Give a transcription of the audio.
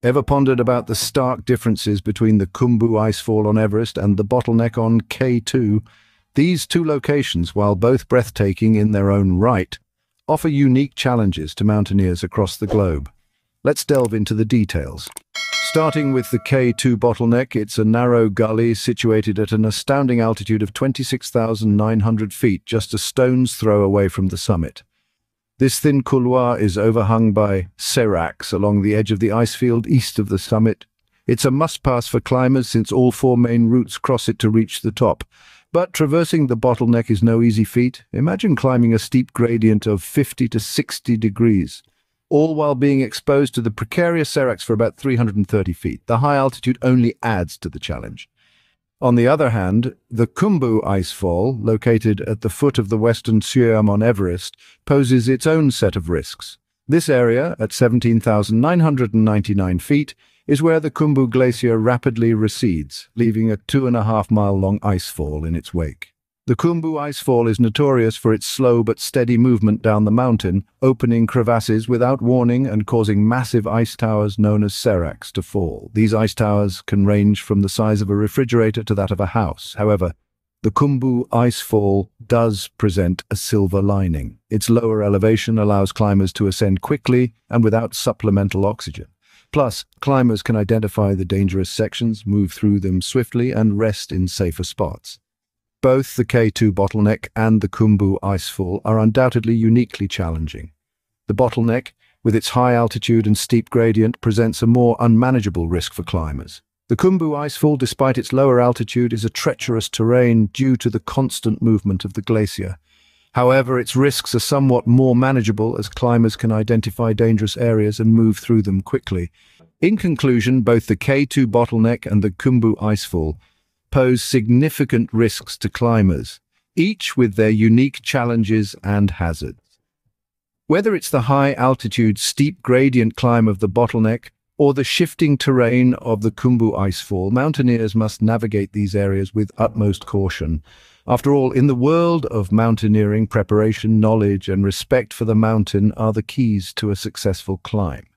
Ever pondered about the stark differences between the Khumbu Icefall on Everest and the bottleneck on K2? These two locations, while both breathtaking in their own right, offer unique challenges to mountaineers across the globe. Let's delve into the details. Starting with the K2 bottleneck, it's a narrow gully situated at an astounding altitude of 26,900 feet, just a stone's throw away from the summit. This thin couloir is overhung by seracs along the edge of the ice field east of the summit. It's a must-pass for climbers since all four main routes cross it to reach the top. But traversing the bottleneck is no easy feat. Imagine climbing a steep gradient of 50 to 60 degrees, all while being exposed to the precarious seracs for about 330 feet. The high altitude only adds to the challenge. On the other hand, the Khumbu icefall, located at the foot of the western Suam on Everest, poses its own set of risks. This area, at 17,999 feet, is where the Khumbu Glacier rapidly recedes, leaving a two-and-a-half-mile-long icefall in its wake. The Khumbu Icefall is notorious for its slow but steady movement down the mountain, opening crevasses without warning and causing massive ice towers known as seracs to fall. These ice towers can range from the size of a refrigerator to that of a house. However, the Khumbu Icefall does present a silver lining. Its lower elevation allows climbers to ascend quickly and without supplemental oxygen. Plus, climbers can identify the dangerous sections, move through them swiftly, and rest in safer spots. Both the K2 bottleneck and the Khumbu icefall are undoubtedly uniquely challenging. The bottleneck, with its high altitude and steep gradient, presents a more unmanageable risk for climbers. The Khumbu icefall, despite its lower altitude, is a treacherous terrain due to the constant movement of the glacier. However, its risks are somewhat more manageable as climbers can identify dangerous areas and move through them quickly. In conclusion, both the K2 bottleneck and the Khumbu icefall pose significant risks to climbers, each with their unique challenges and hazards. Whether it's the high-altitude, steep gradient climb of the bottleneck or the shifting terrain of the Khumbu icefall, mountaineers must navigate these areas with utmost caution. After all, in the world of mountaineering, preparation, knowledge, and respect for the mountain are the keys to a successful climb.